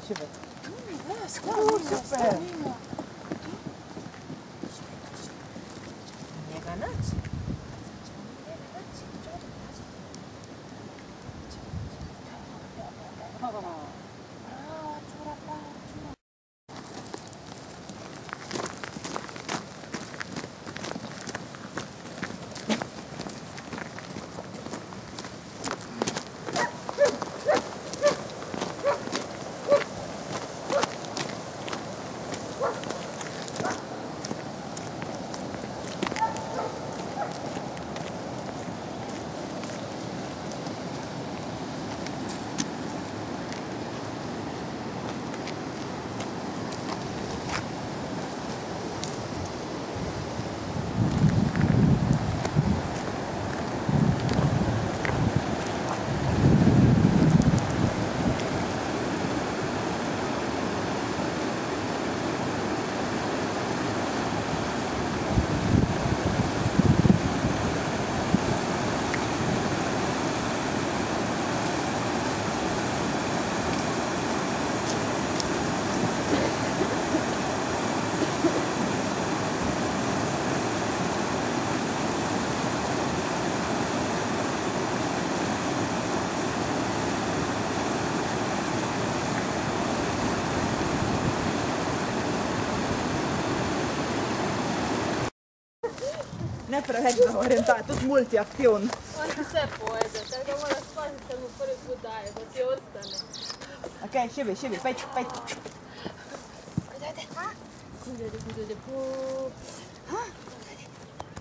Super. 얘가 나지. 봐봐. nepravedno orientatu, multi aktivno. On ti sve pojede, tako da moraš paziti kad mu prvi put daje, da ti ostane. Ok, šibi, šibi, pejt, pejt. Kuda ide? Ha? Kuda ide, kuda ide, pu... Ha? Kuda ide?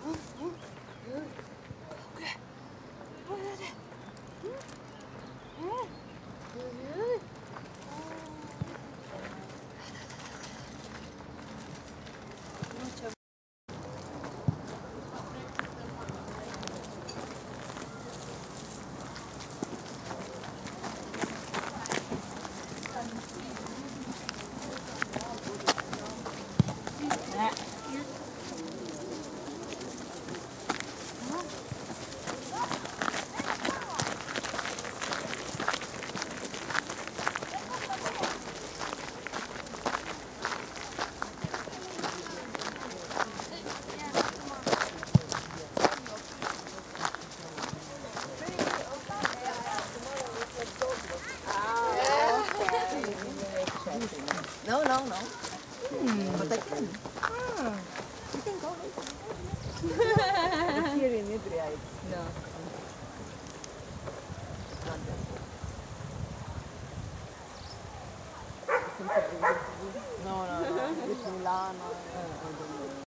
Kuda ide? Kuda ide? Ạ No, no, no. But I can. Ah, you can go later. Here in Idria, No. No, no, no. It's Milano. Uh,